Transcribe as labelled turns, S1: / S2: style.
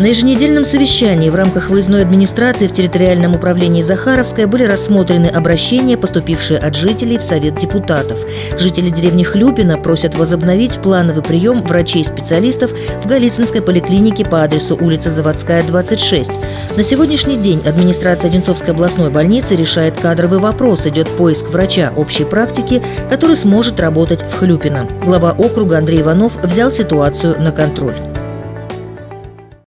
S1: На еженедельном совещании в рамках выездной администрации в территориальном управлении Захаровская были рассмотрены обращения, поступившие от жителей в Совет депутатов. Жители деревни Хлюпина просят возобновить плановый прием врачей-специалистов в Голицынской поликлинике по адресу улица Заводская, 26. На сегодняшний день администрация Одинцовской областной больницы решает кадровый вопрос. Идет поиск врача общей практики, который сможет работать в Хлюпино. Глава округа Андрей Иванов взял ситуацию на контроль.